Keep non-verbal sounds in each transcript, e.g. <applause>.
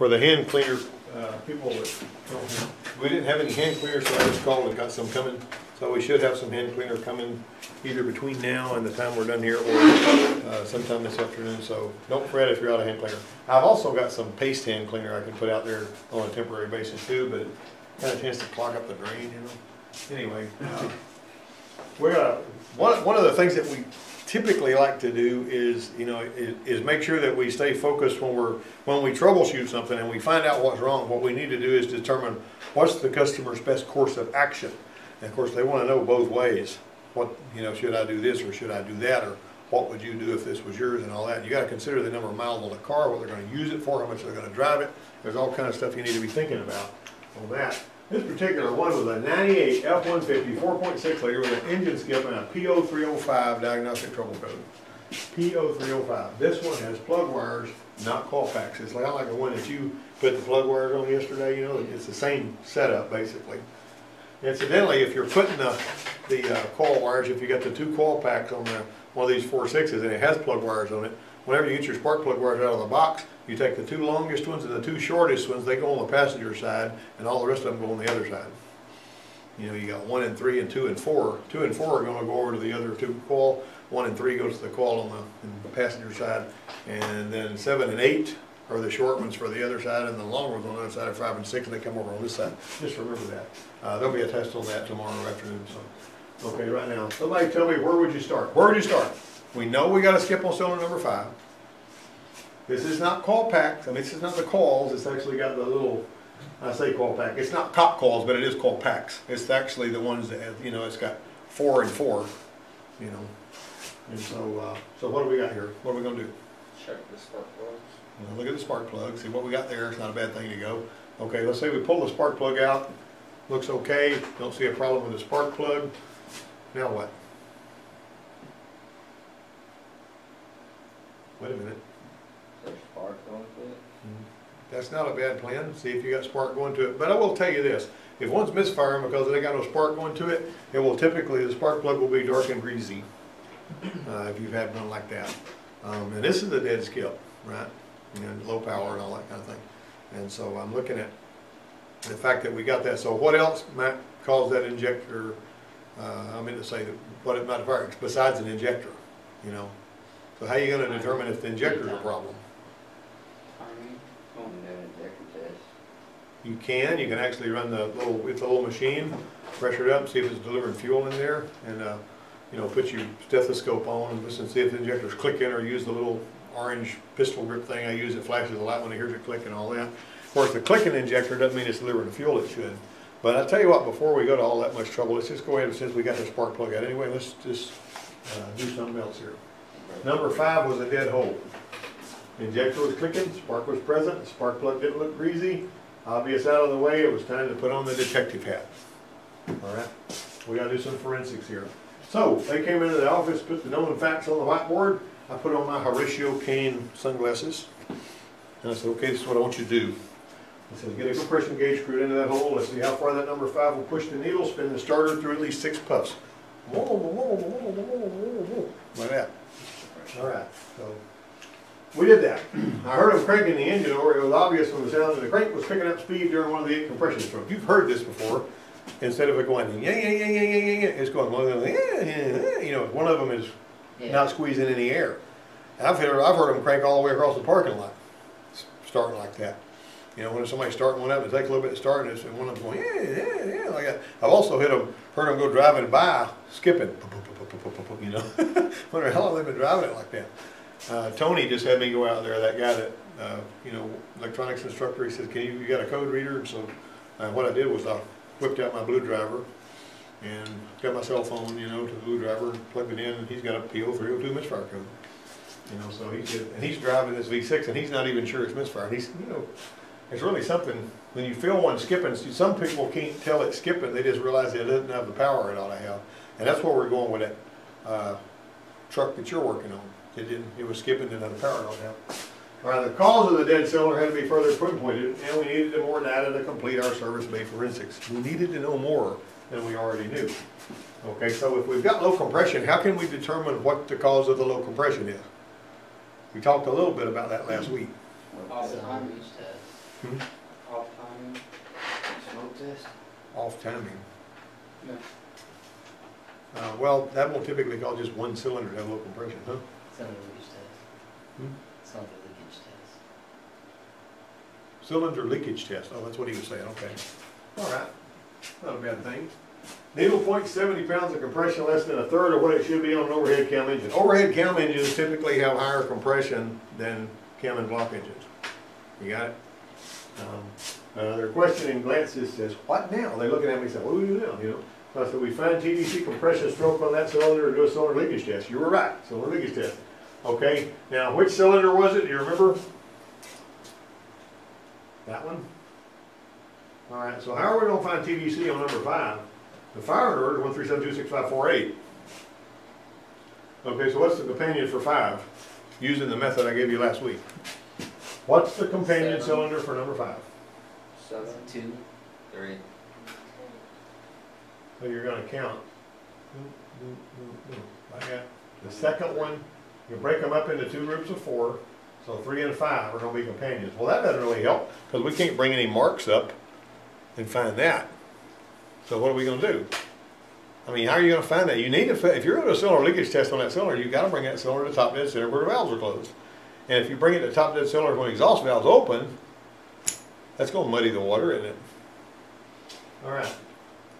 for the hand cleaner, uh, people that, we didn't have any hand cleaners, so I just called and got some coming. So we should have some hand cleaner coming either between now and the time we're done here or, uh, sometime this afternoon, so don't fret if you're out of hand cleaner. I've also got some paste hand cleaner I can put out there on a temporary basis too, but kind of tends to clog up the drain, you know? Anyway, uh, we're one, one of the things that we typically like to do is, you know, is, is make sure that we stay focused when we're, when we troubleshoot something and we find out what's wrong, what we need to do is determine what's the customer's best course of action. And of course, they wanna know both ways. What, you know, should I do this or should I do that, or what would you do if this was yours and all that. You gotta consider the number of miles on the car, what they're gonna use it for, how much they're gonna drive it. There's all kind of stuff you need to be thinking about on that. This particular one was a ninety-eight F-150, four point six liter with an engine skip and a PO three oh five diagnostic trouble code. PO three oh five. This one has plug wires, not packs. It's not like the one that you put the plug wires on yesterday, you know, it's the same setup basically. Incidentally, if you're putting the, the uh, coil wires, if you got the two coil packs on the, one of these four sixes and it has plug wires on it, whenever you get your spark plug wires out of the box, you take the two longest ones and the two shortest ones, they go on the passenger side, and all the rest of them go on the other side. You know, you got one and three and two and four. Two and four are gonna go over to the other two coil, one and three goes to the coil on the, the passenger side, and then seven and eight are the short ones for the other side, and the long ones on the other side are five and six, and they come over on this side. Just remember that. Uh, there'll be a test on that tomorrow afternoon, so. Okay, right now, somebody tell me, where would you start? Where would you start? We know we gotta skip on cylinder number five. This is not coil packs, I mean, this is not the calls, it's actually got the little, I say coil pack, it's not cop calls, but it is coil packs. It's actually the ones that, have, you know, it's got four and four, you know. And so, uh, so what do we got here? What are we gonna do? Check the spark plugs. Know, Look at the spark plug, see what we got there, it's not a bad thing to go. Okay, let's say we pull the spark plug out, looks okay, don't see a problem with the spark plug. Now what? Wait a minute. There's spark going to it. That's not a bad plan, see if you got spark going to it, but I will tell you this, if one's misfiring because they got no spark going to it, it will typically, the spark plug will be dark and greasy, uh, if you've had one like that. Um, and this is a dead skip, right, and low power and all that kind of thing. And so I'm looking at the fact that we got that, so what else might cause that injector, uh, I meant to say, that what it might fire, besides an injector, you know? So how are you gonna determine if the injector's a problem? Timing, on that injector test. You can, you can actually run the little, it's a little machine, pressure it up, see if it's delivering fuel in there, and, uh, you know, put your stethoscope on and listen, see if the injector's clicking, or use the little orange pistol grip thing I use, it flashes a light when it hears it click and all that. Of course, the clicking injector doesn't mean it's delivering the fuel it should. But I tell you what, before we go to all that much trouble, let's just go ahead, and since we got the spark plug out anyway, let's just, uh, do something else here. Number five was a dead hole. Injector was clicking, spark was present, spark plug didn't look greasy, obvious out of the way, it was time to put on the detective hat. All right, we gotta do some forensics here. So, they came into the office, put the known facts on the whiteboard, I put on my Horatio Caine sunglasses, and I said, okay, this is what I want you to do. I said, get a compression gauge screwed into that hole, let's see how far that number five will push the needle, spin the starter through at least six puffs. Like that. All right, so, we did that. I heard him cranking the engine over, it was obvious from the sound that the crank was picking up speed during one of the eight compression strokes. You've heard this before. Instead of it going, yeah, yeah, yeah, yeah, yeah, yeah, yeah, it's going, yeah, yeah, yeah, you know, one of them is not squeezing any air. And I've heard, I've heard them crank all the way across the parking lot, starting like that. You know, when somebody's starting one up, it takes a little bit to start, and it's, and one of them's going, yeah, yeah, yeah, like that. I've also hit them, heard them go driving by, skipping, you know. <laughs> Wonder how long they've been driving it like that. Uh, Tony just had me go out there, that guy that, uh, you know, electronics instructor, he said, can you, you got a code reader? And so, uh, what I did was I whipped out my BlueDriver and got my cell phone, you know, to the BlueDriver, plugged it in, and he's got a PO three oh two misfire code. You know, so he said, and he's driving this V six, and he's not even sure it's misfire. And he's, you know, it's really something, when you feel one skipping, some people can't tell it's skipping, they just realize it doesn't have the power it ought to have. And that's where we're going with that, uh, truck that you're working on. It didn't, it was skipping, didn't have the power it ought. All right, the cause of the dead cylinder had to be further pinpointed, and we needed more data to complete our service-based forensics. We needed to know more than we already knew. Okay, so if we've got low compression, how can we determine what the cause of the low compression is? We talked a little bit about that last week. All the time. Hmm? Off timing, smoke test? Off timing. Uh, well, that will typically cause just one cylinder to have low compression, huh? It's not a leakage test. Hmm? It's not a leakage test. Cylinder leakage test, oh, that's what he was saying, okay. All right, not a bad thing. Needle point seventy pounds of compression, less than a third of what it should be on an overhead cam engine. Overhead cam engines typically have higher compression than cam and block engines. You got it? Um, Uh, their questioning glances says, what now? They're looking at me and say, what do we do now, you know? So I said, we find TDC compression stroke on that cylinder and do a cylinder leakage test. You were right, cylinder leakage test. Okay, now which cylinder was it, do you remember? That one? All right, so how are we gonna find TDC on number five? The fire order is one three seven two six five four eight. Okay, so what's the companion for five? Using the method I gave you last week. What's the companion Seven. cylinder for number five? Seven? Two, three. So you're gonna count. The second one, you break them up into two groups of four, so three and five are gonna be companions. Well, that doesn't really help, because we can't bring any marks up and find that. So what are we gonna do? I mean, how are you gonna find that? You need to, if you're gonna do a cylinder leakage test on that cylinder, you've gotta bring that cylinder to the top dead center where the valves are closed. And if you bring it to the top dead cylinder when the exhaust valve's open, that's gonna muddy the water, isn't it? All right.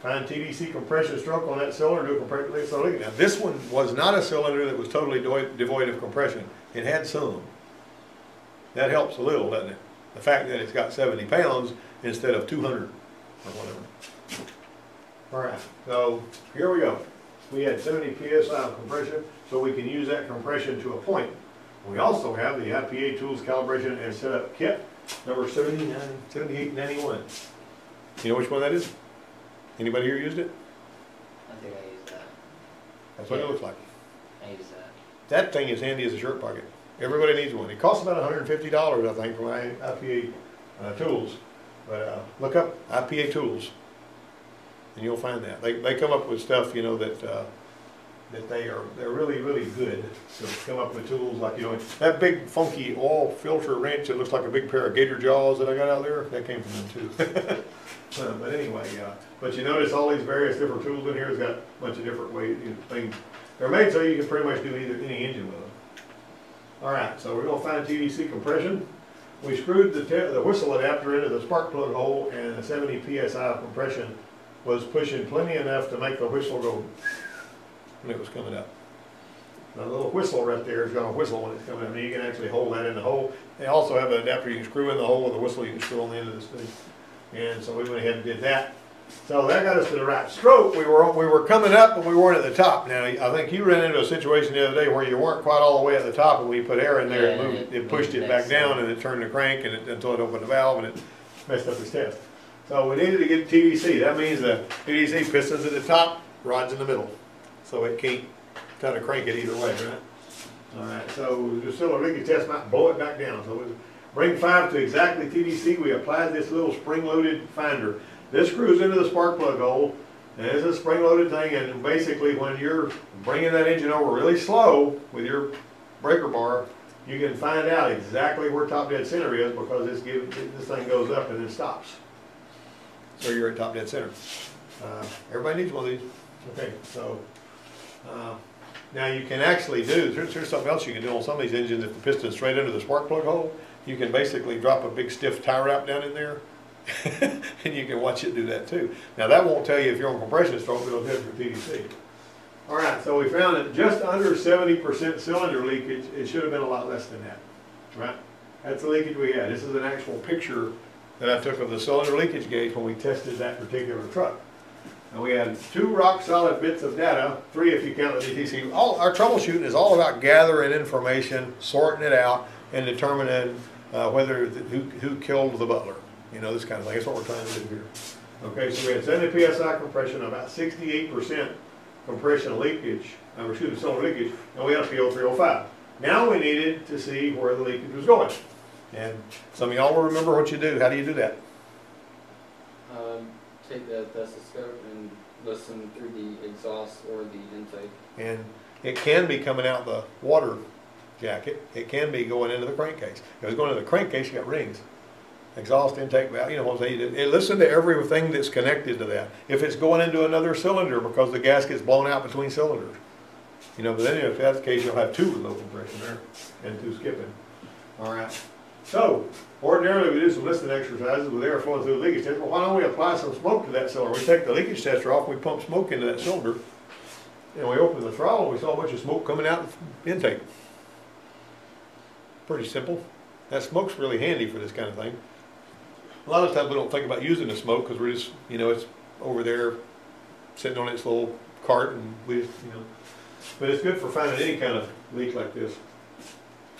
Find TDC compression stroke on that cylinder, do a compression cylinder. Now, this one was not a cylinder that was totally devoid, of compression. It had some. That helps a little, doesn't it? The fact that it's got seventy pounds instead of two hundred or whatever. All right, so here we go. We had seventy PSI of compression, so we can use that compression to a point. We also have the IPA tools calibration and setup kit, number 79, 78, 91. You know which one that is? Anybody here used it? I think I used that. That's what it looks like. I used that. That thing is handy as a shirt pocket. Everybody needs one. It costs about hundred and fifty dollars, I think, for my IPA, uh, tools. But, uh, look up IPA tools, and you'll find that. They, they come up with stuff, you know, that, uh, that they are, they're really, really good to come up with tools like, you know, that big funky oil filter wrench that looks like a big pair of gator jaws that I got out there, that came from them too. <laughs> But anyway, uh, but you notice all these various different tools in here, has got a bunch of different ways, you know, things. They're made so you can pretty much do either, any engine with them. All right, so we're gonna find TDC compression. We screwed the, the whistle adapter into the spark plug hole and the seventy PSI of compression was pushing plenty enough to make the whistle go when it was coming up. The little whistle right there is gonna whistle when it's coming up, and you can actually hold that in the hole. They also have an adapter you can screw in the hole with a whistle you can screw on the end of this thing. And so we went ahead and did that. So that got us to the right stroke. We were, we were coming up, but we weren't at the top. Now, I think you ran into a situation the other day where you weren't quite all the way at the top, and we put air in there, and moved, it- it pushed it it back down, sense. and it turned the crank, and it, until it opened the valve, and it messed up his test. So we needed to get TDC. That means the TDC piston's at the top, rod's in the middle. So it can't kind of crank it either way, right? All right, so the cylinder leakage test might blow it back down. So we bring five to exactly TDC. We applied this little spring-loaded finder. This screws into the spark plug hole, and it's a spring-loaded thing, and basically when you're bringing that engine over really slow with your breaker bar, you can find out exactly where top dead center is because this give, this thing goes up and then stops. So you're at top dead center. Uh, everybody needs one of these. Okay, so, uh, now you can actually do, here's, here's something else you can do on some of these engines, if the piston's straight into the spark plug hole, you can basically drop a big stiff tie wrap down in there, <laughs> and you can watch it do that too. Now, that won't tell you if you're on compression stroke, it'll tell you for TDC. All right, so we found that just under seventy percent cylinder leakage, it should have been a lot less than that, right? That's the leakage we had. This is an actual picture that I took of the cylinder leakage gauge when we tested that particular truck. And we had two rock solid bits of data, three if you count the DTC. All, our troubleshooting is all about gathering information, sorting it out, and determining uh, whether, the- who, who killed the butler. You know, this kind of thing. That's what we're trying to do here. Okay, so we had seventy PSI compression, about sixty-eight percent compression leakage, uh, excuse me, cylinder leakage, and we had a PO three oh five. Now we needed to see where the leakage was going. And some of y'all will remember what you do. How do you do that? Um, take the stethoscope and listen through the exhaust or the intake. And it can be coming out the water jacket. It can be going into the crankcase. If it's going into the crankcase, you got rings. exhaust intake valve, you know what I'm saying? It, listen to everything that's connected to that. If it's going into another cylinder because the gasket's blown out between cylinders. You know, but then if that's the case, you'll have two low compression there and two skipping. All right. So ordinarily we do some listening exercises with air flowing through the leakage tester. Why don't we apply some smoke to that cylinder? We take the leakage tester off, we pump smoke into that cylinder. And we open the throttle, and we saw a bunch of smoke coming out the intake. Pretty simple. That smoke's really handy for this kind of thing. A lot of times we don't think about using the smoke because we're just, you know, it's over there sitting on its little cart and we just, you know. But it's good for finding any kind of leak like this.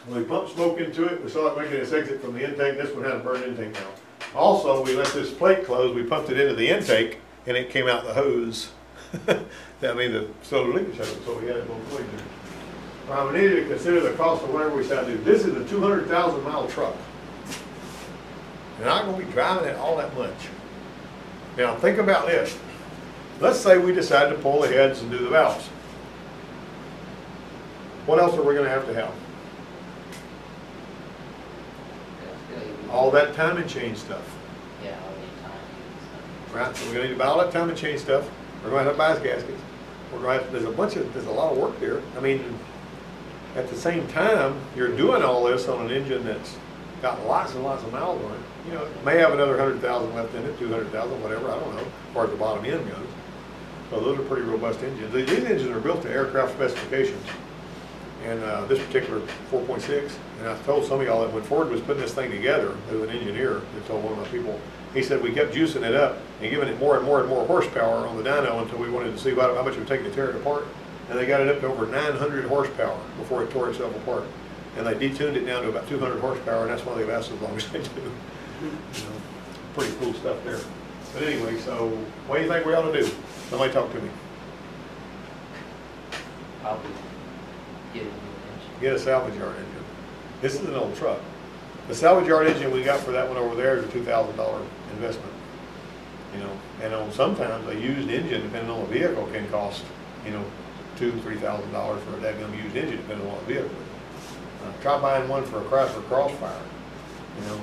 We pumped smoke into it, we saw it making its exit from the intake, this one had a burned intake now. Also, we let this plate close, we pumped it into the intake and it came out the hose. <laughs> I mean, the cylinder leakage hose, so we had it both ways there. Well, we needed to consider the cost of whatever we decide to do. This is a two hundred thousand mile truck. And I'm gonna be driving it all that much. Now, think about this. Let's say we decide to pull the heads and do the valves. What else are we gonna have to have? All that time and chain stuff, Yeah, all the time right? So we're gonna need to buy all that time and chain stuff. We're gonna have to buy his gaskets. We're gonna have, there's a bunch of, there's a lot of work there. I mean, at the same time, you're doing all this on an engine that's got lots and lots of miles on it. You know, it may have another hundred thousand left in it, two hundred thousand, whatever, I don't know, as far as the bottom end goes. So those are pretty robust engines. These engines are built to aircraft specifications. And, uh, this particular four point six, and I told some of y'all that when Ford was putting this thing together, as an engineer, that told one of my people, he said we kept juicing it up and giving it more and more and more horsepower on the dyno until we wanted to see about how much it would take to tear it apart. And they got it up to over nine hundred horsepower before it tore itself apart. And they detuned it down to about two hundred horsepower, and that's why they lasted as long as they do. You know, Pretty cool stuff there. But anyway, so what do you think we ought to do? Somebody talk to me. Probably get a new engine. Get a salvage yard engine. This is an old truck. The salvage yard engine we got for that one over there is a two thousand dollar investment. You know, and on sometimes a used engine, depending on the vehicle, can cost, you know, two, three thousand dollars for a daggum used engine, depending on what vehicle. Uh, Try buying one for a Chrysler Crossfire, you know.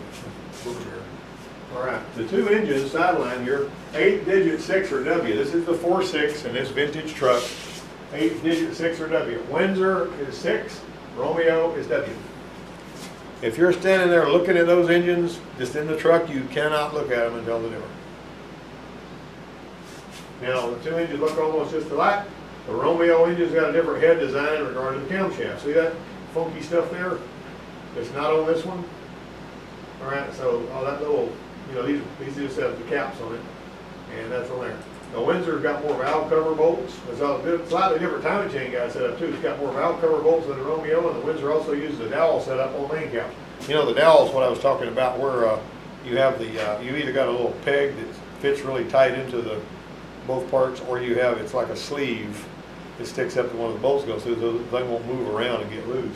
All right, the two engines sideline here, eight digit six or W. This is the four six in this vintage truck. Eight digit six or W. Windsor is six, Romeo is W. If you're standing there looking at those engines, just in the truck, you cannot look at them and tell the difference. Now, the two engines look almost just alike. The Romeo engine's got a different head design in regard to the camshaft. See that funky stuff there? It's not on this one. All right, so, all that little, you know, these, these just have the caps on it, and that's on there. The Windsor's got more valve cover bolts. It's a bit- slightly different timing chain guy set up too. It's got more valve cover bolts than the Romeo, and the Windsor also uses the dowel setup on main caps. You know, the dowel's what I was talking about, where, uh, you have the, uh, you either got a little peg that fits really tight into the, both parts, or you have, it's like a sleeve that sticks up to one of the bolts goes through, so the thing won't move around and get loose.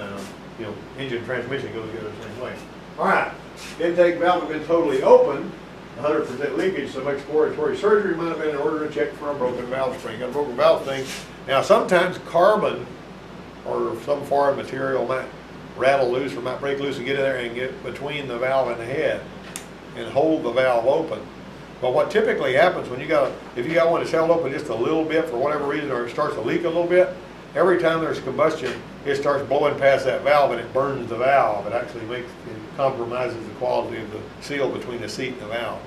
Um, You know, engine transmission goes the same way. All right, intake valve have been totally open, hundred percent leakage, some exploratory surgery might have been in order to check for a broken valve spring, a broken valve thing. Now, sometimes carbon or some foreign material might rattle loose or might break loose and get in there and get between the valve and the head and hold the valve open. But what typically happens when you got, a- if you got one that's held open just a little bit for whatever reason, or it starts to leak a little bit, every time there's combustion, it starts blowing past that valve and it burns the valve. It actually makes, it compromises the quality of the seal between the seat and the valve.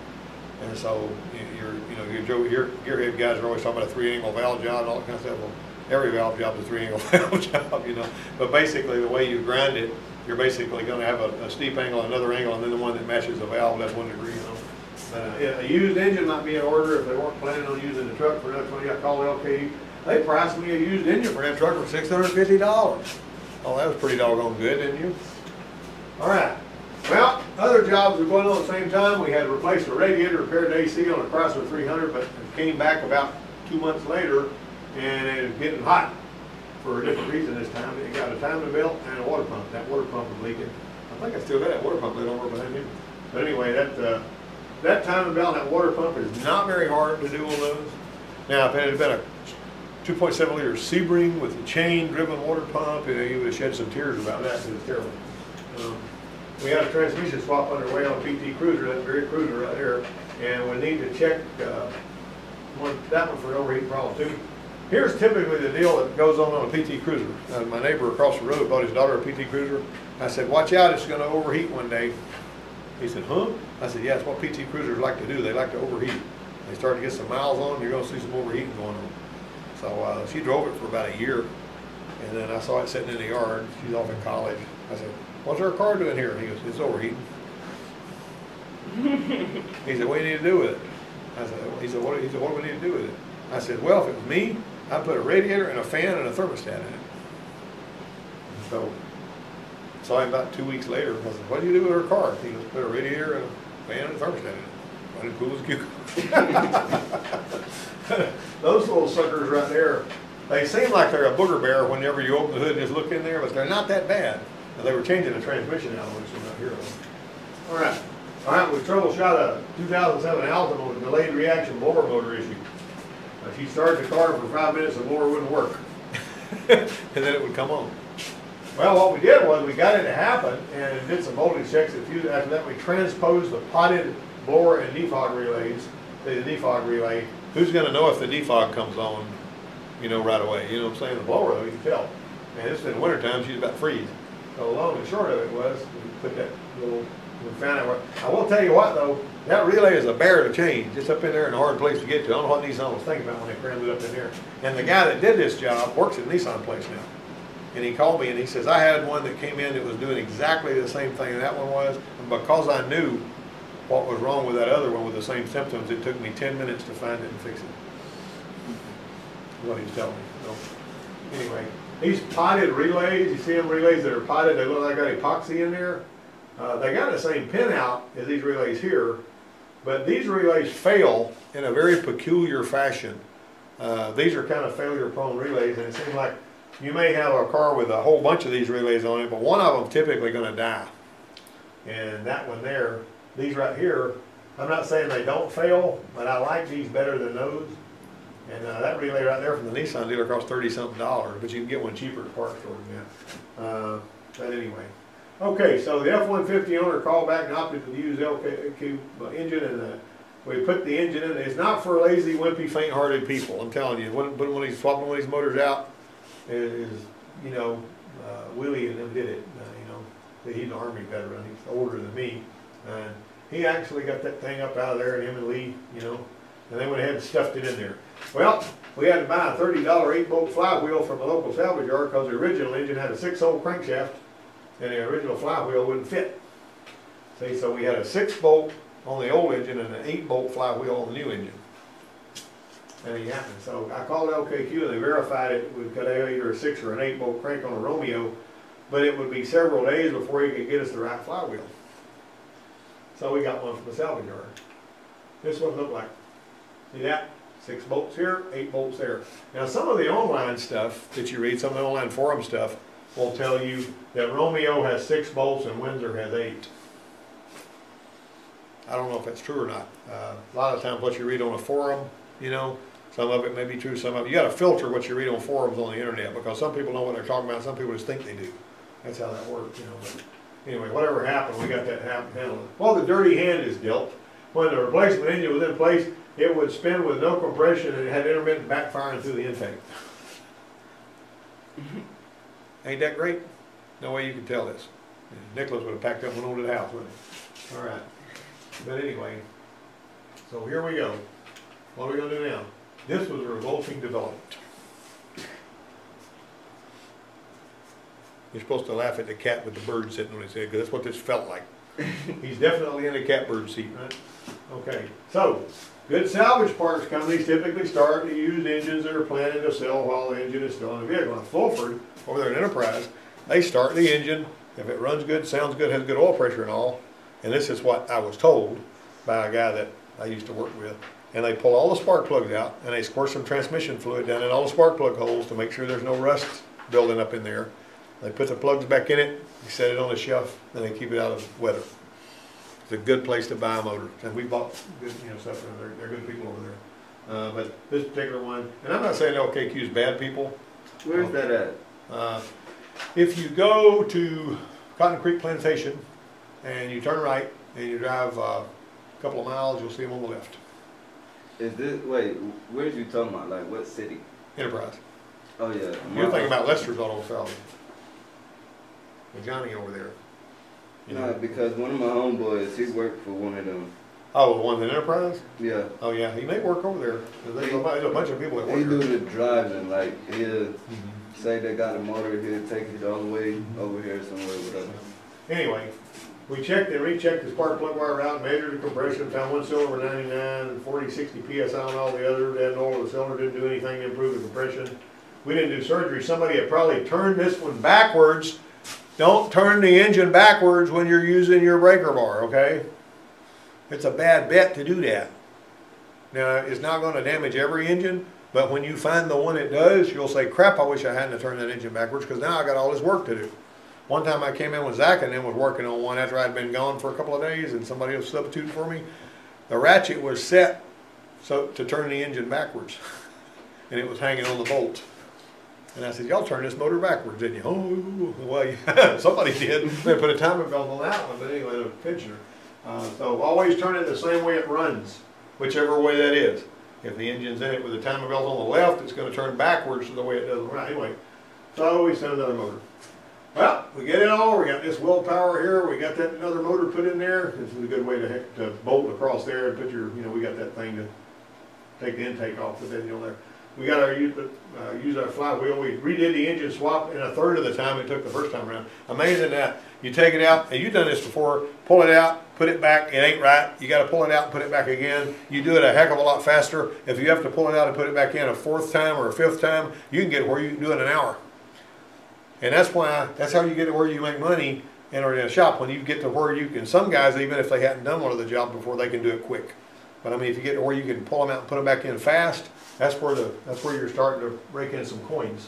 And so you- you're, know, your, your gearhead guys are always talking about a three-angle valve job and all that kind of stuff. Well, every valve job is a three-angle <laughs> valve job, you know. But basically, the way you grind it, you're basically gonna have a, a steep angle, another angle, and then the one that matches the valve, that's one degree, you know. But, uh, a used engine might be in order if they weren't planning on using the truck for when you got called LKQ. They priced me a used engine for that truck for six hundred fifty dollars. Oh, that was pretty doggone good, didn't you? All right. Well, other jobs were going on at the same time. We had to replace the radiator, repaired the AC on a Chrysler 300, but it came back about two months later, and it was getting hot for a different reason this time. It got a timing belt and a water pump. That water pump was leaking. I think I still got that water pump lit over behind me. But anyway, that, uh, that timing belt and that water pump is not very hard to do on those. Now, if it had been a 2.7 liter Sebring with a chain driven water pump, you know, you would shed some tears about that because it's terrible. Um, we had a transmission swap underway on a PT Cruiser, that very cruiser right there, and we need to check, uh, one, that one for overheat problem too. Here's typically the deal that goes on on a PT Cruiser. Uh, my neighbor across the road bought his daughter a PT Cruiser. I said, watch out, it's gonna overheat one day. He said, huh? I said, yeah, it's what PT Cruisers like to do, they like to overheat. They start to get some miles on, you're gonna see some overheating going on. So, uh, she drove it for about a year, and then I saw it sitting in the yard, she's off in college. I said, what's our car doing here? He goes, it's overheating. <laughs> He said, what do you need to do with it? I said, he said, what, he said, what do we need to do with it? I said, well, if it was me, I'd put a radiator and a fan and a thermostat in it. So, saw him about two weeks later, I said, what do you do with her car? He goes, put a radiator and a fan and a thermostat in it. Why didn't cool as a cucumber. <laughs> Those little suckers right there, they seem like they're a booger bear whenever you open the hood and just look in there, but they're not that bad. Now, They were changing the transmission out, which is not here. All right, all right, we troubleshot a two thousand seven Altima with a delayed reaction blower motor issue. If you started the car for five minutes, the blower wouldn't work. <laughs> And then it would come on. Well, what we did was, we got it to happen, and did some voltage checks, a few, after that, we transposed the potted blower and defog relays, to the defog relay. Who's gonna know if the defog comes on, you know, right away, you know what I'm saying, the blower, though, you can tell. And it's in winter time, she's about to freeze. So long and short of it was, we put that little, we found out, I will tell you what, though, that relay is a bear to change, it's up in there in a hard place to get to, I don't know what Nissan was thinking about when they crammed it up in there. And the guy that did this job works at Nissan place now. And he called me and he says, I had one that came in that was doing exactly the same thing that one was. And because I knew what was wrong with that other one with the same symptoms, it took me ten minutes to find it and fix it. What he was telling me, so. Anyway, these potted relays, you see them relays that are potted, they look like they got epoxy in there. Uh, they got the same pin out as these relays here, but these relays fail in a very peculiar fashion. Uh, these are kind of failure prone relays and it seems like you may have a car with a whole bunch of these relays on it, but one of them typically gonna die. And that one there, these right here, I'm not saying they don't fail, but I like these better than those. And, uh, that relay right there from the Nissan dealer costs thirty something dollars, but you can get one cheaper at Park Store than that. Uh, but anyway. Okay, so the F-150 owner called back and opted to use LKQ engine and, uh, we put the engine in, it's not for lazy, wimpy, faint-hearted people, I'm telling you, when, when he's swapping one of these motors out, is, you know, uh, Willie and them did it, uh, you know, he's an army veteran, he's older than me, and he actually got that thing up out of there, and him and Lee, you know, and they went ahead and stuffed it in there. Well, we had to buy a thirty dollar eight bolt flywheel from a local salvage yard, cause the original engine had a six hole crankshaft, and the original flywheel wouldn't fit. See, so we had a six bolt on the old engine and an eight bolt flywheel on the new engine. And it happened, so I called LKQ and they verified it, we could have either a six or an eight bolt crank on a Romeo, but it would be several days before he could get us the right flywheel. So we got one from the salvage yard. This one looked like. See that? Six bolts here, eight bolts there. Now, some of the online stuff that you read, some of the online forum stuff, will tell you that Romeo has six bolts and Windsor has eight. I don't know if that's true or not. Uh, a lot of times what you read on a forum, you know, some of it may be true, some of it, you gotta filter what you read on forums on the internet, because some people know what they're talking about, some people just think they do. That's how that works, you know, but anyway, whatever happened, we got that handled. Well, the dirty hand is dealt. When the replacement engine was in place, it would spin with no compression and it had intermittent backfiring through the intake. <laughs> Ain't that great? No way you can tell this. Nicholas would have packed up and went over to the house, wouldn't he? All right. But anyway, so here we go. What are we gonna do now? This was a revolting development. You're supposed to laugh at the cat with the bird sitting on his head, because that's what this felt like. He's definitely in a catbird seat, right? Okay, so, good salvage parts companies typically start to use engines that are planning to sell while the engine is still in the vehicle. In Fulford, over there in Enterprise, they start the engine, if it runs good, sounds good, has good oil pressure and all, and this is what I was told by a guy that I used to work with, and they pull all the spark plugs out, and they squirt some transmission fluid down in all the spark plug holes to make sure there's no rust building up in there. They put the plugs back in it, they set it on the shelf, and they keep it out of weather. It's a good place to buy a motor, and we bought good, you know, stuff, and they're, they're good people over there. Uh, but this particular one, and I'm not saying LKQ is bad people, Where's that at? uh, If you go to Cotton Creek Plantation, and you turn right, and you drive uh, a couple of miles, you'll see them on the left. Is this wait? Where you talking about? Like what city? Enterprise. Oh yeah. You're thinking about Lester's Auto Salvage. With Johnny over there. You No, know? because one of my homeboys, he worked for one of them. Oh, the one in Enterprise? Yeah. Oh, yeah, he may work over there. There's a there's a bunch of people that He do the driving, like he'll Mhm. say they got a motor, he'll take it all the way Mhm. over here somewhere, whatever. Anyway, we checked and rechecked the spark plug wire out, measured the compression, found one cylinder 99, 40, 60 PSI on all the others, no oil, the cylinder didn't do anything to improve the compression. We didn't do surgery, somebody had probably turned this one backwards. Don't turn the engine backwards when you're using your breaker bar, okay? It's a bad bet to do that. Now, it's not gonna damage every engine, but when you find the one it does, you'll say, crap, I wish I hadn't turned that engine backwards, because now I got all this work to do. One time I came in with Zach and then was working on one after I'd been gone for a couple of days and somebody was substituted for me. The ratchet was set so to turn the engine backwards <laughs> and it was hanging on the bolt. And I said, y'all turn this motor backwards, didn't you? Oh, <laughs> well, yeah, <laughs> somebody did. They put a timer belt on that one, but anyway, the picture. Uh, so always turn it the same way it runs, whichever way that is. If the engine's in it with a timer belt on the left, it's gonna turn backwards to the way it does right. Anyway, so we sent another motor. Well, we get it all, we got this willpower here, we got that another motor put in there. This is a good way to, to bolt across there and put your, you know, we got that thing to take the intake off, the in there. We got our, uh, use our flywheel, we redid the engine swap in a third of the time it took the first time around. Amazing that, you take it out, and you've done this before, pull it out, put it back, it ain't right, you gotta pull it out and put it back again. You do it a heck of a lot faster. If you have to pull it out and put it back in a fourth time or a fifth time, you can get where you can do it in an hour. And that's why, that's how you get to where you make money in in a shop, when you get to where you can, some guys, even if they hadn't done one of the jobs before, they can do it quick. But I mean, if you get where you can pull them out and put them back in fast, that's where the, that's where you're starting to rake in some coins.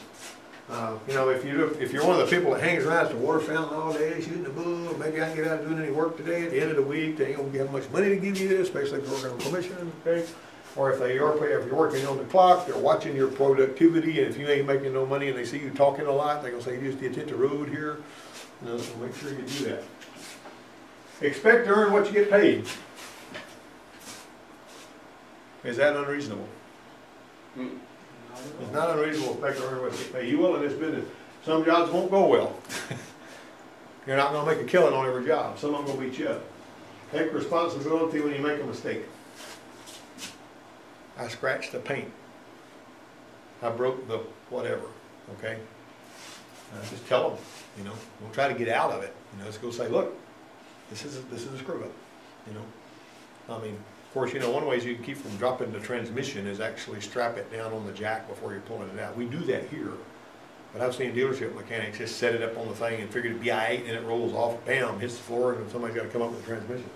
Uh, you know, if you, if you're one of the people that hangs around at the water fountain all day shooting the bull, maybe I can get out doing any work today, at the end of the week, they ain't gonna have much money to give you, especially if you're working on commission, okay? Or if they are, if you're working on the clock, they're watching your productivity, and if you ain't making no money and they see you talking a lot, they're gonna say, you just hit the road here. You know, so make sure you do that. Expect to earn what you get paid. Is that unreasonable? It's not unreasonable to expect to earn what you will in this business. Some jobs won't go well. <laughs> You're not gonna make a killing on every job. Some of them will beat you up. Take responsibility when you make a mistake. I scratched the paint. I broke the whatever, okay? Uh, just tell them, you know, we'll try to get out of it. You know, just go say, look, this is, a- this is a screw up, you know? I mean, of course, you know, one ways you can keep from dropping the transmission is actually strap it down on the jack before you're pulling it out. We do that here. But I've seen dealership mechanics just set it up on the thing and figure it'd be I eight and it rolls off, bam, hits the floor and somebody's gotta come up with the transmission.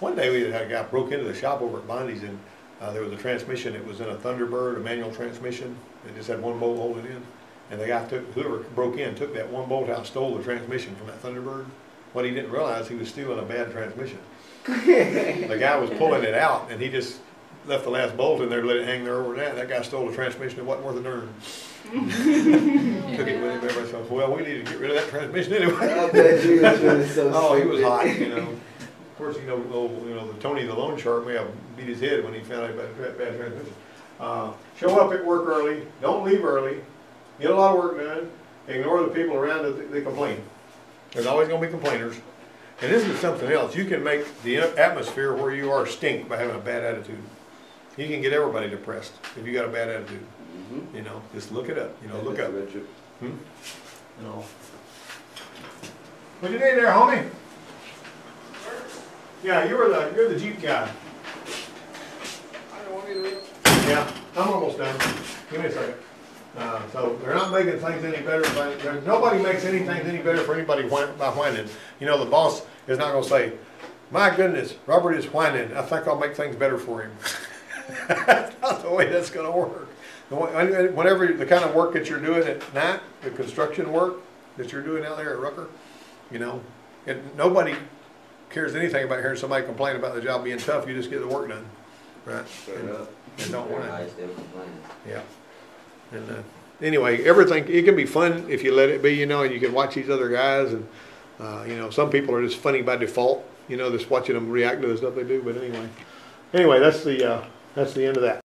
One day we had a guy broke into the shop over at Bondi's and, uh, there was a transmission, it was in a Thunderbird, a manual transmission. It just had one bolt holding in. And the guy took, whoever broke in, took that one bolt out, stole the transmission from that Thunderbird. What he didn't realize, he was stealing a bad transmission. <laughs> The guy was pulling it out and he just left the last bolt in there, to let it hang there over that. That guy stole the transmission, it wasn't worth a darn. <laughs> Took it with him, everybody said, well, we need to get rid of that transmission anyway. I bet you was really so <laughs> Oh, he was hot, you know. Of course, you know, oh, you know, the Tony the loan shark may have beat his head when he found out about that bad transmission. Uh, show up at work early, don't leave early, get a lot of work done, ignore the people around that, that complain. There's always gonna be complainers. And this is something else, you can make the atmosphere where you are stink by having a bad attitude. You can get everybody depressed if you got a bad attitude, Mhm. you know, just look it up, you know, look up. Richard. Hmm? You know. What you need there, homie? Yeah, you were the, you're the Jeep guy. I don't want you to Yeah, I'm almost done. Give me a second. Uh, so they're not making things any better, nobody makes anything any better for anybody whine- by whining. You know, the boss is not gonna say, my goodness, Robert is whining, I think I'll make things better for him. <laughs> That's not the way that's gonna work. The Whenever, the kind of work that you're doing at night, the construction work that you're doing out there at Rucker, you know, and nobody cares anything about hearing somebody complain about the job being tough, you just get the work done, right? Straight up. And don't whine. Yeah. And uh, anyway, everything it can be fun if you let it be, you know, and you can watch these other guys and Uh, you know, some people are just funny by default, you know, just watching them react to the stuff they do, but anyway. Anyway, that's the, uh, that's the end of that.